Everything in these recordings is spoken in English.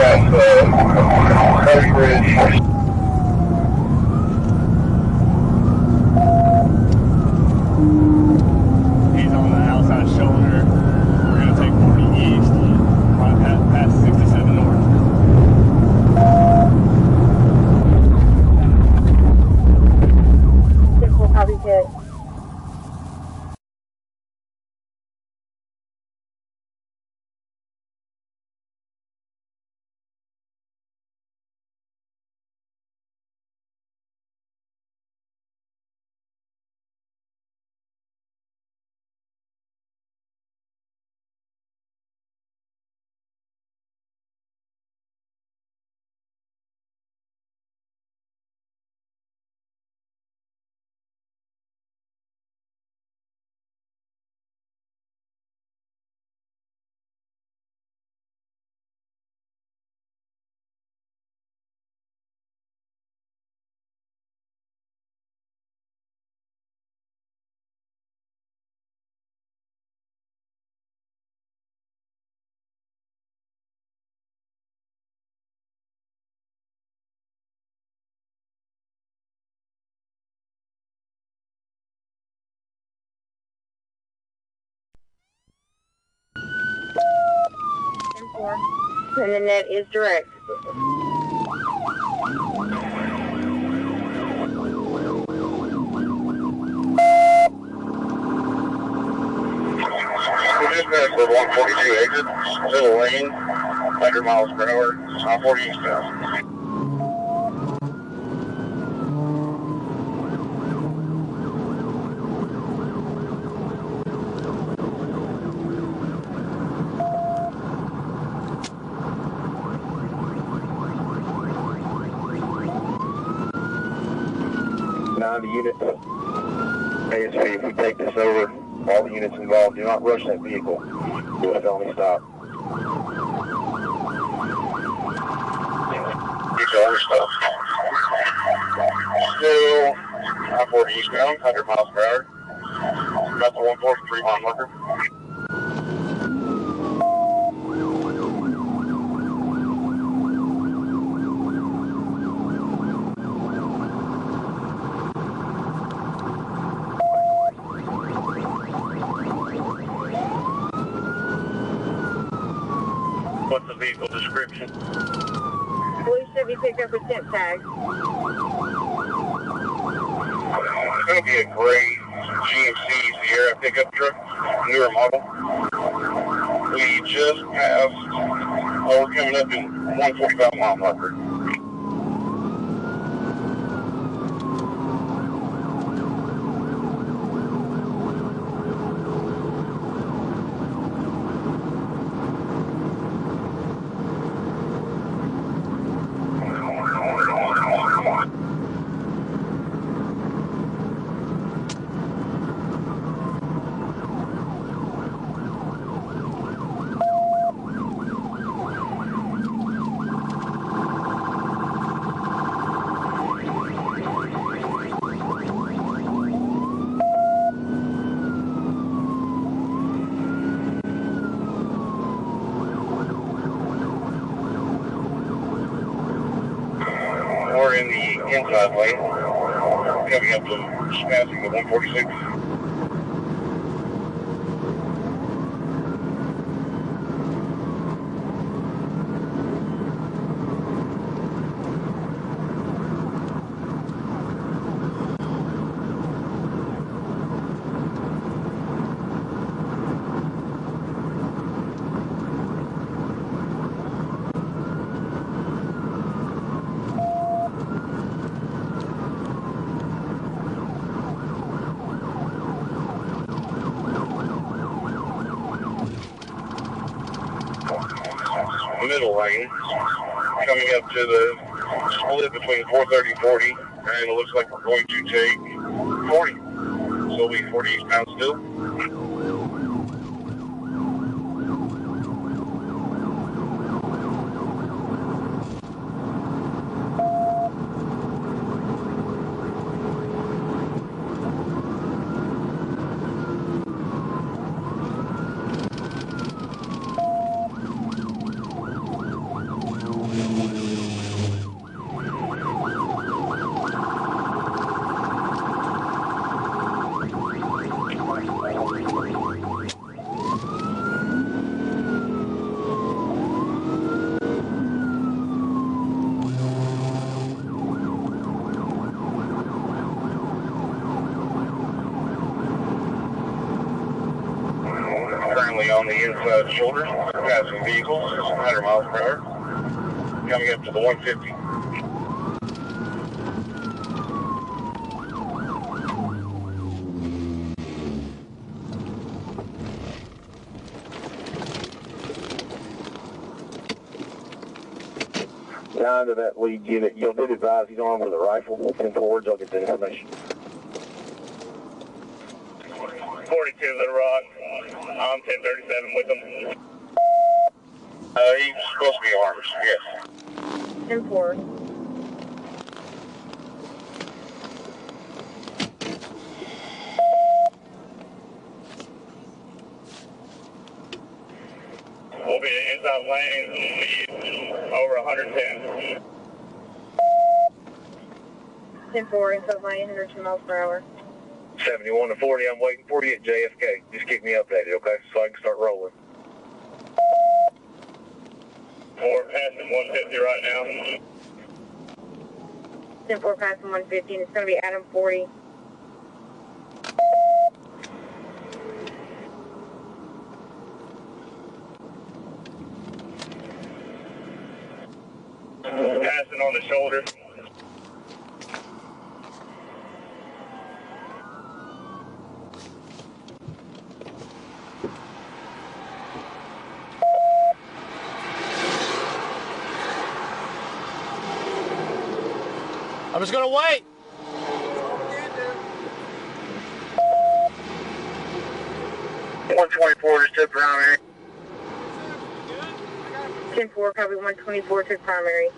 past uh, County Bridge. And the net is direct. Passed 142 exit, middle lane, 100 miles per hour, on 40 eastbound. Nine units. ASP, if we take this over, all the units involved, do not rush that vehicle. Do a felony stop. Still, I-40 eastbound, 100 miles per hour. Got the 143 mile marker. What's the vehicle description? Blue Chevy pickup with temp tag. It's going to be a gray GMC Sierra pickup truck, newer model. We just passed, oh, we're coming up in 145 mile marker. We're in the inside lane, coming up to, passing the 146. Middle lane, coming up to the split between 430 and 40, and it looks like we're going to take 40. So we'll be 40 eastbound still. On the inside shoulder, passing vehicles, 100 miles per hour, coming up to the 150. Nine to that lead unit. You'll did advise he's armed with a rifle. Looking towards, I'll get the information. 42 Little Rock. I'm 1037 with them. Uh, he's supposed to be armed, yes. 10 4. We'll be in inside lane, over 110. 10 4, inside line 102 miles per hour. 71 to 40, I'm waiting for you at JFK. Just keep me updated, okay? So I can start rolling. We're passing 150 right now. 10 4, passing 150, and it's going to be Adam 40. Passing on the shoulder. I'm just gonna wait. One twenty-four just took primary. 10 4, copy 124 to primary.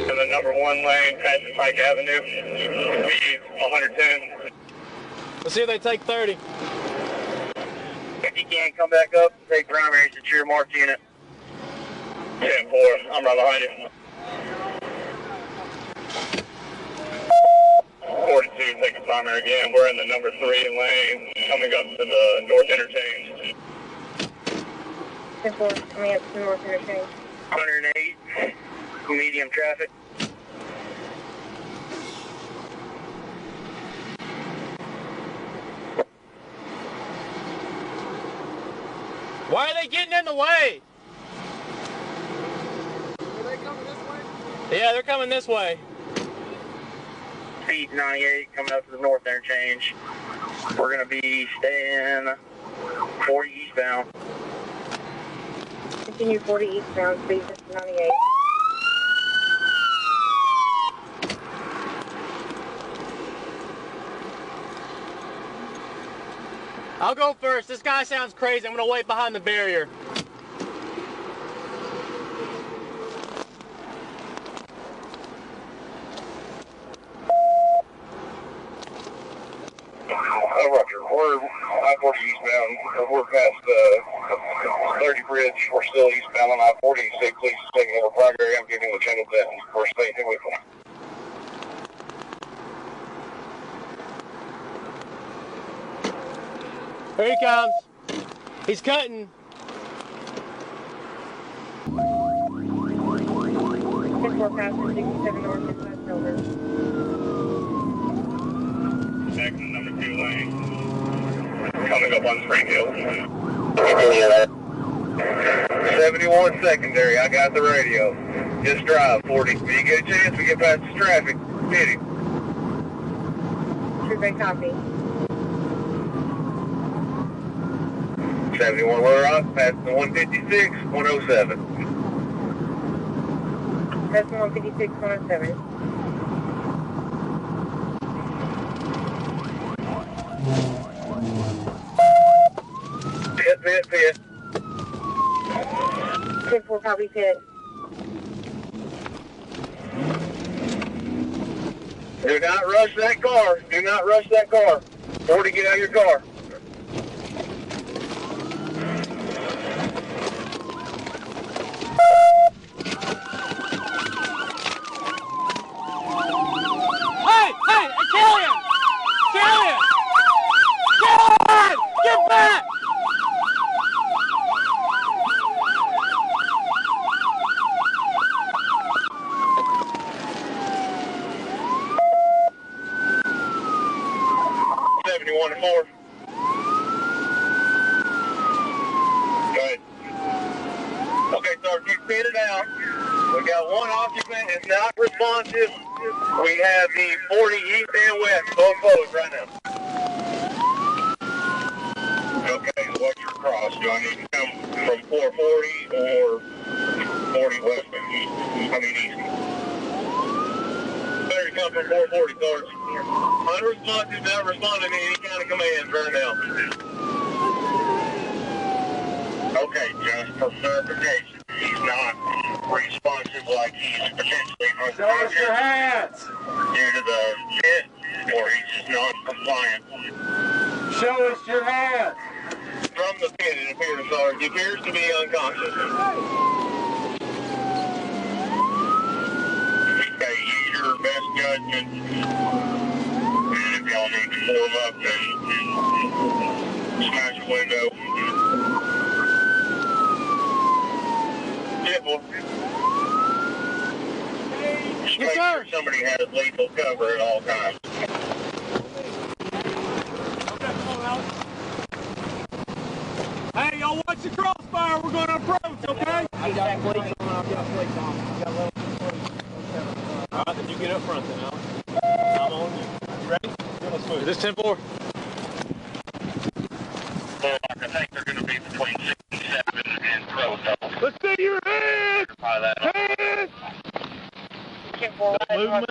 In the number one lane, passing Pike Avenue. Speed 110. Let's see if they take 30. If you can, come back up and take primary, it's your marked unit. 10 4. I'm right behind you. 42 taking primary again. We're in the number three lane coming up to the north interchange. 10 4, coming up to North Interchange. 108, medium traffic. Why are they getting in the way? Yeah, they're coming this way. Speed 98 coming up to the north interchange. We're going to be staying 40 eastbound. Continue 40 eastbound, speed 98. I'll go first. This guy sounds crazy. I'm gonna wait behind the barrier. Oh, Roger. We're I-40 eastbound. We're past uh, 30 Bridge. We're still eastbound on I-40. State Police is taking over primary. I'm giving the channel 10. We're staying with them. Here he comes. He's cutting. 10 4, passing 67 North inside shoulder. Back in the number two lane. Coming up on Spring Hill. 71 secondary. I got the radio. Just drive 40. If you get a chance, we get past this traffic. Hit him. True Bay copy. 71 Little Rock, past the 156, 107. Passing 156, 107. Pit, pit, pit. 10 4, copy pit. Do not rush that car. Do not rush that car. 40, get out of your car. Hey, hey, kill him! Kill him! Kill him! Get back! one to four. Go ahead. Okay, so keep spinning out. We got one occupant is not responsive. We have the 40 east and west, both closed right now. Okay, what's your cross? Do I need to come from 440 or 40 west? And east? I mean east. Better come from 440, Sarge. Unresponsive, not responding to any kind of commands right now. Okay, just for clarification, he's not responsive like he's potentially Show us your hands. due to the pit, or he's just non-compliant. Show us your hands. From the pit, it appears, Sarge, he appears to be unconscious. Okay, use your best judgment. And if y'all need to form up and smash a window. Yes, make sir. sure somebody has lethal cover at all times. Okay, come on, Alex. Hey, y'all watch the crossfire. We're going to approach, okay? I've got plates on. I've got plates on. I've got little plates. All right, then you get up front then, Alex. I'm on you. You ready? Let's move. Is this 10 4? Well, I think they're going to be between 67 and pro, so Let's see your hands! try that. Hands! movement.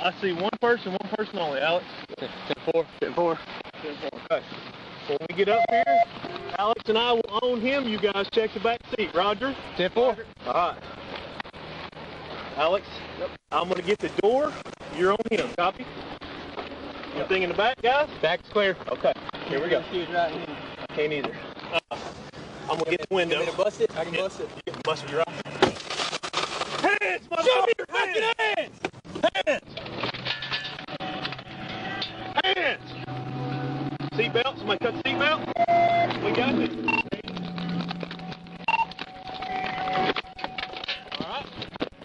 I see one person, one person only, Alex. 10 4. 10 4. 10 4. Okay. So when we get up here, Alex and I will own him. You guys check the back seat. Roger? 10 4. All right. Alex, yep. I'm going to get the door. You're on him. Copy? Anything in the back, guys? Back's clear. Okay. Here we go. Shoot right here. Can't either. Uh, I'm going to get the window. You want me to bust it? I can Yeah. bust it. You can bust with your eyes. Hands, motherfucker! Show me your fucking hands! Hands! Hands! Seatbelt. Somebody cut the seatbelt. We got it. All right.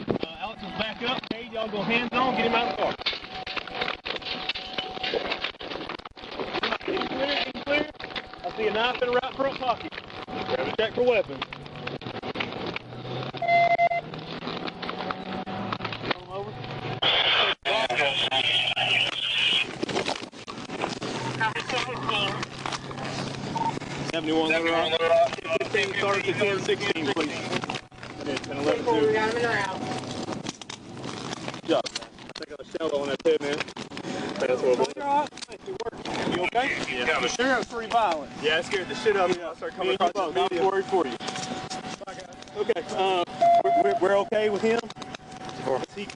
Uh, Alex is back up. Hey, y'all go hands on. Get him out of the car. Getting clear, getting clear. I see a knife in the right front pocket. Grab a over. Seventy-one. Fifteen starts at ten sixteen, please. It's an eleven We two. got him in our house. Good job. I got a shell on that head, man. That's what You're all right. You work. You okay? Yeah. The sheriff's pretty violent. Yeah, it scared the shit out of me. I started coming across the video. Not worried for you. Okay, uh, we're, we're, we're okay with him? Is he